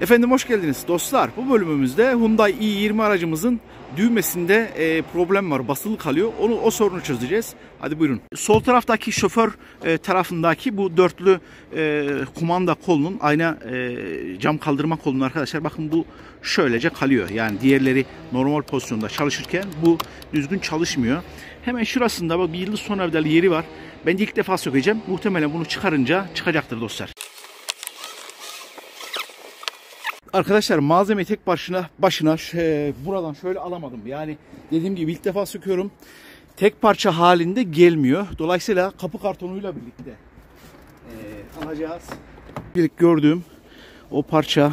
Efendim hoş geldiniz dostlar. Bu bölümümüzde Hyundai i20 aracımızın düğmesinde e, problem var. Basılı kalıyor. Onu o sorunu çözeceğiz. Hadi buyurun. Sol taraftaki şoför e, tarafındaki bu dörtlü e, kumanda kolunun ayna e, cam kaldırma kolunun arkadaşlar bakın bu şöylece kalıyor. Yani diğerleri normal pozisyonda çalışırken bu düzgün çalışmıyor. Hemen şurasında bak bir yıldız sonavdalı yeri var. Ben de ilk defa sökeceğim. Muhtemelen bunu çıkarınca çıkacaktır dostlar. Arkadaşlar malzeme tek başına başına şey, buradan şöyle alamadım. Yani dediğim gibi ilk defa söküyorum. Tek parça halinde gelmiyor. Dolayısıyla kapı kartonuyla birlikte e, alacağız. İlk gördüğüm o parça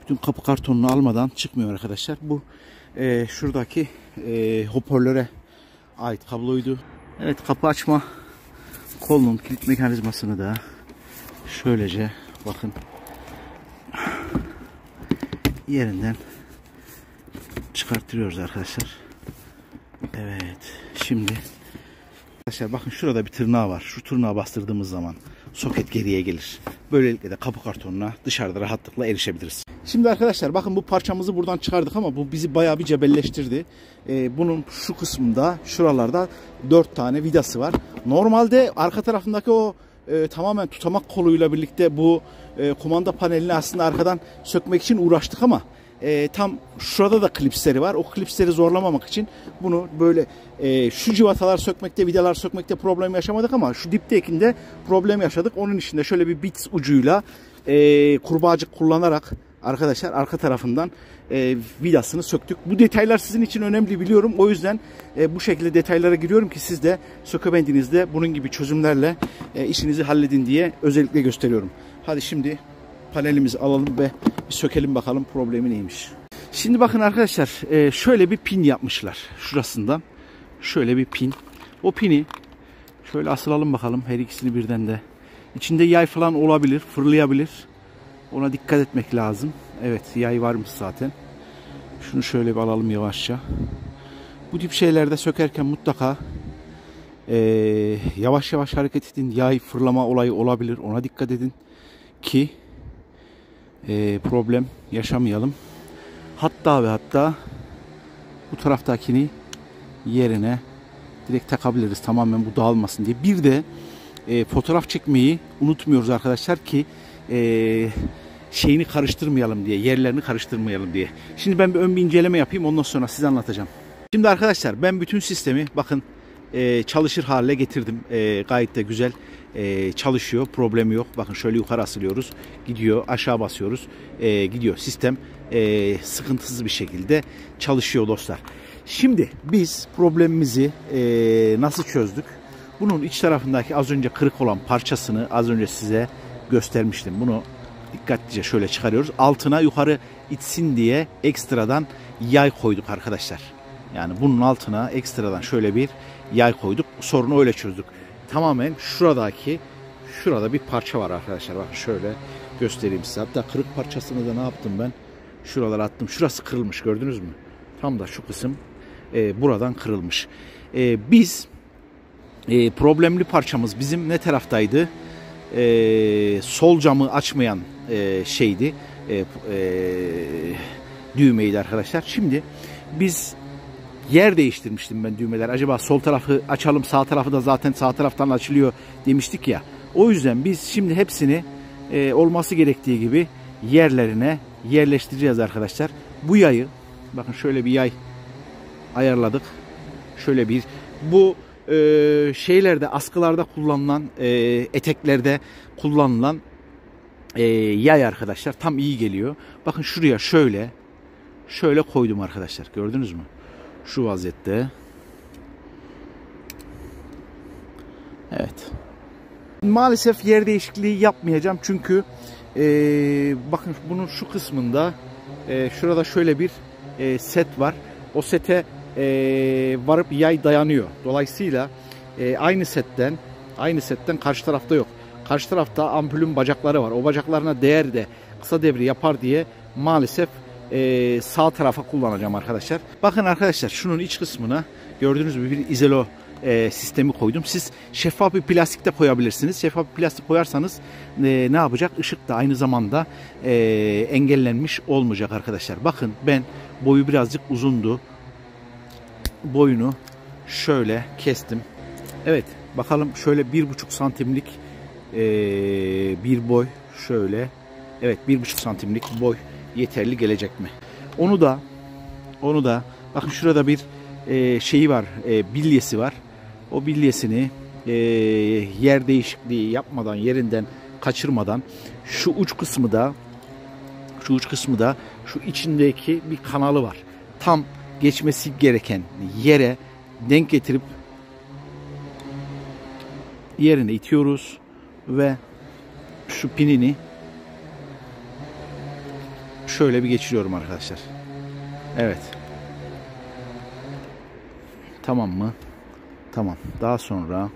bütün kapı kartonunu almadan çıkmıyor arkadaşlar. Bu e, şuradaki e, hoparlöre ait kabloydu. Evet kapı açma kolunun kilit mekanizmasını da şöylece bakın yerinden çıkarttırıyoruz arkadaşlar. Evet. Şimdi arkadaşlar bakın şurada bir tırnağı var. Şu tırnağı bastırdığımız zaman soket geriye gelir. Böylelikle de kapı kartonuna dışarıda rahatlıkla erişebiliriz. Şimdi arkadaşlar bakın bu parçamızı buradan çıkardık ama bu bizi bayağı bir cebelleştirdi. Ee, bunun şu kısmında şuralarda 4 tane vidası var. Normalde arka tarafındaki o e, tamamen tutamak koluyla birlikte bu e, kumanda panelini aslında arkadan sökmek için uğraştık ama e, tam şurada da klipsleri var. O klipsleri zorlamamak için bunu böyle e, şu civatalar sökmekte, vidalar sökmekte problem yaşamadık ama şu diptekinde problem yaşadık. Onun için de şöyle bir bit ucuyla e, kurbağacık kullanarak arkadaşlar arka tarafından e, vidasını söktük. Bu detaylar sizin için önemli biliyorum. O yüzden e, bu şekilde detaylara giriyorum ki siz de sökebendinizde bunun gibi çözümlerle e, işinizi halledin diye özellikle gösteriyorum. Hadi şimdi panelimizi alalım ve sökelim bakalım problemi neymiş. Şimdi bakın arkadaşlar e, şöyle bir pin yapmışlar şurasından. Şöyle bir pin. O pini şöyle asılalım bakalım her ikisini birden de. İçinde yay falan olabilir, fırlayabilir. Ona dikkat etmek lazım. Evet yay varmış zaten. Şunu şöyle bir alalım yavaşça. Bu tip şeylerde sökerken mutlaka e, yavaş yavaş hareket edin. Yay fırlama olayı olabilir. Ona dikkat edin ki e, problem yaşamayalım. Hatta ve hatta bu taraftakini yerine direkt takabiliriz tamamen bu dağılmasın diye. Bir de e, fotoğraf çekmeyi unutmuyoruz arkadaşlar ki e, şeyini karıştırmayalım diye, yerlerini karıştırmayalım diye. Şimdi ben bir ön bir inceleme yapayım ondan sonra size anlatacağım. Şimdi arkadaşlar ben bütün sistemi bakın e, çalışır hale getirdim. E, gayet de güzel e, çalışıyor. Problemi yok. Bakın şöyle yukarı asılıyoruz. Gidiyor. Aşağı basıyoruz. E, gidiyor. Sistem e, sıkıntısız bir şekilde çalışıyor dostlar. Şimdi biz problemimizi e, nasıl çözdük? Bunun iç tarafındaki az önce kırık olan parçasını az önce size göstermiştim. Bunu dikkatlice şöyle çıkarıyoruz. Altına yukarı itsin diye ekstradan yay koyduk arkadaşlar. Yani bunun altına ekstradan şöyle bir yay koyduk. Sorunu öyle çözdük. Tamamen şuradaki şurada bir parça var arkadaşlar. Bak şöyle göstereyim size. Hatta kırık parçasını da ne yaptım ben? Şuralara attım. Şurası kırılmış gördünüz mü? Tam da şu kısım e, buradan kırılmış. E, biz e, problemli parçamız bizim ne taraftaydı? E, sol camı açmayan e, şeydi. E, e, düğmeydi arkadaşlar. Şimdi biz yer değiştirmiştim ben düğmeler. Acaba sol tarafı açalım sağ tarafı da zaten sağ taraftan açılıyor demiştik ya. O yüzden biz şimdi hepsini e, olması gerektiği gibi yerlerine yerleştireceğiz arkadaşlar. Bu yayı bakın şöyle bir yay ayarladık. Şöyle bir bu e, şeylerde askılarda kullanılan e, eteklerde kullanılan e, yay arkadaşlar tam iyi geliyor. Bakın şuraya şöyle şöyle koydum arkadaşlar. Gördünüz mü? Şu vaziyette. Evet. Maalesef yer değişikliği yapmayacağım çünkü e, bakın bunun şu kısmında e, şurada şöyle bir e, set var. O sete e, varıp yay dayanıyor. Dolayısıyla e, aynı setten aynı setten karşı tarafta yok. Karşı tarafta ampulün bacakları var. O bacaklarına değer de kısa devri yapar diye maalesef e, sağ tarafa kullanacağım arkadaşlar. Bakın arkadaşlar şunun iç kısmına gördüğünüz gibi bir izolo e, sistemi koydum. Siz şeffaf bir plastik de koyabilirsiniz. Şeffaf bir plastik koyarsanız e, ne yapacak? Işık da aynı zamanda e, engellenmiş olmayacak arkadaşlar. Bakın ben boyu birazcık uzundu. Boyunu şöyle kestim. Evet bakalım şöyle bir buçuk santimlik bir boy şöyle. Evet bir buçuk santimlik boy yeterli gelecek mi? Onu da onu da bakın şurada bir e, şeyi var, bilyesi var. O bilyesini yer değişikliği yapmadan, yerinden kaçırmadan şu uç kısmı da şu uç kısmı da şu içindeki bir kanalı var. Tam geçmesi gereken yere denk getirip yerine itiyoruz ve şu pinini şöyle bir geçiriyorum arkadaşlar. Evet. Tamam mı? Tamam. Daha sonra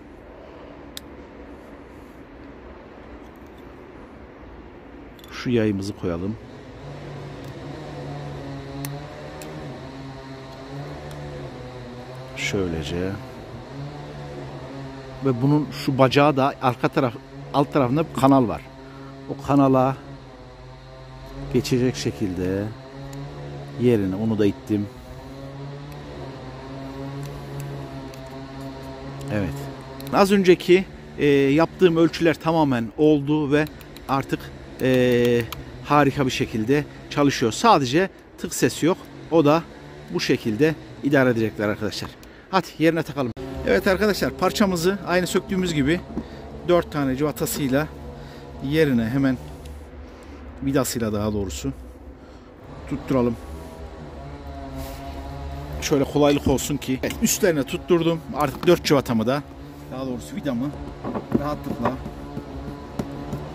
şu yayımızı koyalım. Şöylece. Ve bunun şu bacağı da arka taraf alt tarafında bir kanal var. O kanala geçecek şekilde yerine onu da ittim. Evet. Az önceki e, yaptığım ölçüler tamamen oldu ve artık e, harika bir şekilde çalışıyor. Sadece tık sesi yok. O da bu şekilde idare edecekler arkadaşlar. Hadi yerine takalım. Evet arkadaşlar parçamızı aynı söktüğümüz gibi 4 tane civatasıyla yerine hemen vidasıyla daha doğrusu tutturalım. Şöyle kolaylık olsun ki evet, üstlerine tutturdum. Artık 4 civatamı da daha doğrusu vidamı rahatlıkla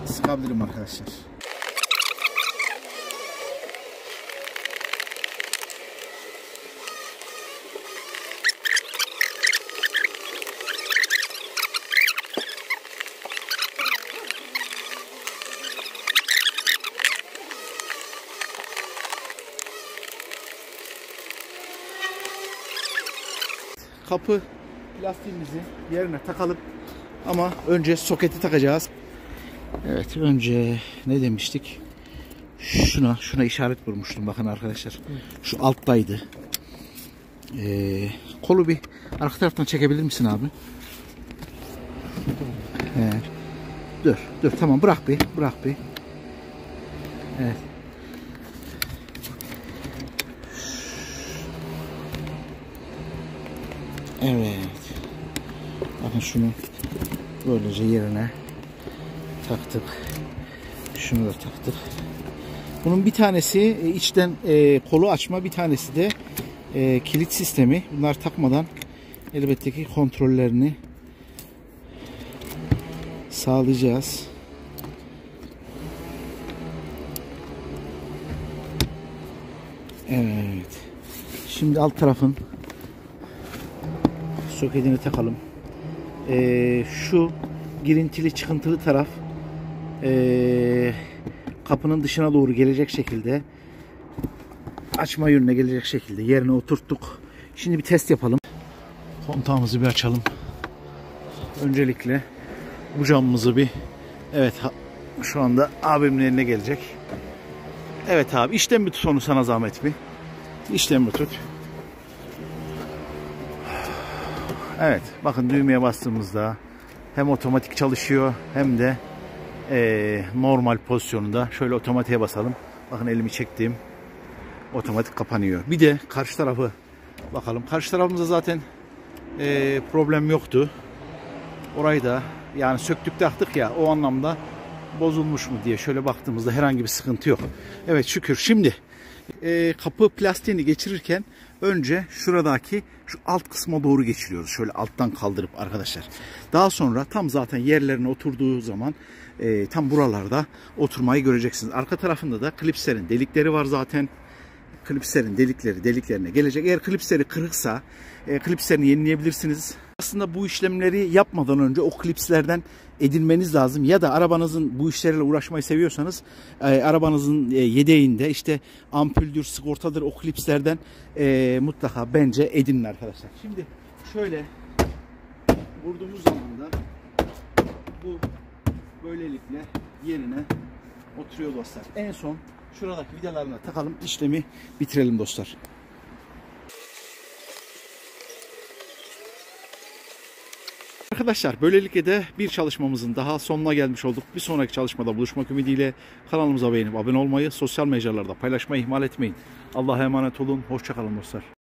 sıkabilirim arkadaşlar. Kapı plastiğimizi yerine takalım. Ama önce soketi takacağız. Evet önce ne demiştik? Şuna şuna işaret vurmuştum bakın arkadaşlar. Şu alttaydı. Ee, kolu bir arka taraftan çekebilir misin abi? Evet. Dur dur tamam bırak bir bırak bir. Evet. Şunu böylece yerine taktık. Şunu da taktık. Bunun bir tanesi e, içten e, kolu açma, bir tanesi de e, kilit sistemi. Bunlar takmadan elbette ki kontrollerini sağlayacağız. Evet. Şimdi alt tarafın soketini takalım. Ee, şu girintili çıkıntılı taraf ee, kapının dışına doğru gelecek şekilde açma yönüne gelecek şekilde yerine oturttuk. Şimdi bir test yapalım. Kontağımızı bir açalım. Öncelikle bu camımızı bir evet şu anda abimin eline gelecek. Evet abi işlem bir tut onu sana zahmet bir. İşlem bir tut. Evet bakın düğmeye bastığımızda hem otomatik çalışıyor hem de e, normal pozisyonunda. Şöyle otomatiğe basalım. Bakın elimi çektim. Otomatik kapanıyor. Bir de karşı tarafı bakalım. Karşı tarafımızda zaten e, problem yoktu. Orayı da yani söktük taktık ya o anlamda bozulmuş mu diye şöyle baktığımızda herhangi bir sıkıntı yok. Evet şükür. Şimdi e, kapı plastiğini geçirirken önce şuradaki şu alt kısma doğru geçiriyoruz. Şöyle alttan kaldırıp arkadaşlar. Daha sonra tam zaten yerlerine oturduğu zaman e, tam buralarda oturmayı göreceksiniz. Arka tarafında da klipslerin delikleri var zaten. Klipslerin delikleri deliklerine gelecek. Eğer klipsleri kırıksa e, klipslerini yenileyebilirsiniz. Aslında bu işlemleri yapmadan önce o klipslerden edinmeniz lazım. Ya da arabanızın bu işlerle uğraşmayı seviyorsanız e, arabanızın e, yedeğinde işte ampüldür, sigortadır o klipslerden e, mutlaka bence edinin arkadaşlar. Şimdi şöyle vurduğumuz zaman da bu böylelikle yerine oturuyor dostlar. En son şuradaki vidalarına takalım işlemi bitirelim dostlar. Arkadaşlar böylelikle de bir çalışmamızın daha sonuna gelmiş olduk. Bir sonraki çalışmada buluşmak ümidiyle kanalımıza beğenip abone olmayı, sosyal mecralarda paylaşmayı ihmal etmeyin. Allah'a emanet olun. Hoşçakalın dostlar.